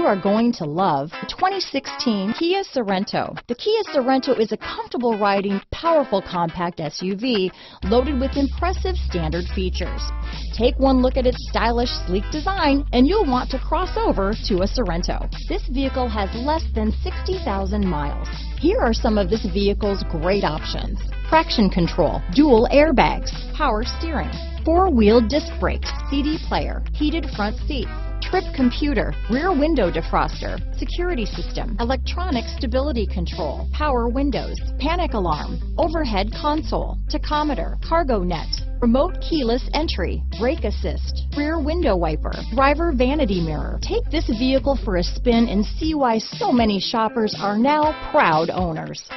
you are going to love the 2016 Kia Sorento. The Kia Sorento is a comfortable riding, powerful compact SUV loaded with impressive standard features. Take one look at its stylish, sleek design and you'll want to cross over to a Sorento. This vehicle has less than 60,000 miles. Here are some of this vehicle's great options. Traction control, dual airbags, power steering, four-wheel disc brakes, CD player, heated front seats, trip computer, rear window defroster, security system, electronic stability control, power windows, panic alarm, overhead console, tachometer, cargo net, remote keyless entry, brake assist, rear window wiper, driver vanity mirror. Take this vehicle for a spin and see why so many shoppers are now proud owners.